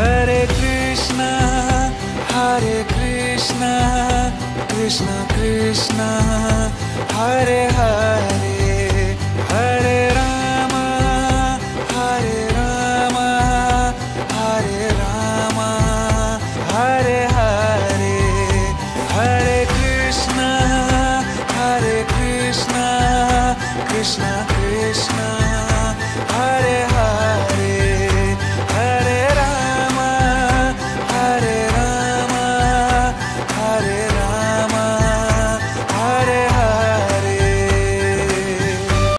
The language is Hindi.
हरे कृष्णा हरे कृष्णा कृष्णा कृष्णा। हरे हरे हरे राम हरे राम हरे राम। हरे हरे हरे कृष्णा हरे कृष्णा कृष्णा कृष्णा।